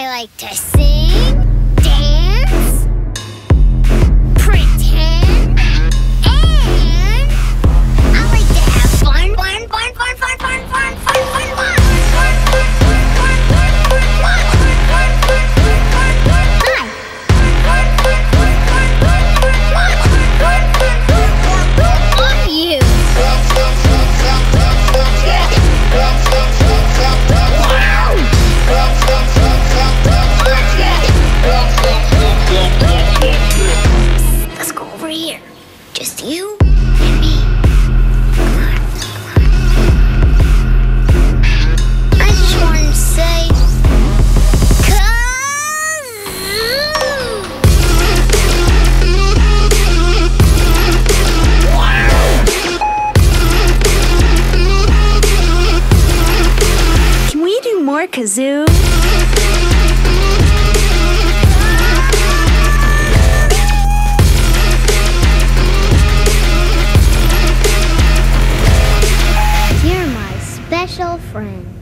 I like to sing, here. Just you and me. I just wanted to say, Can we do more kazoo? Special friend.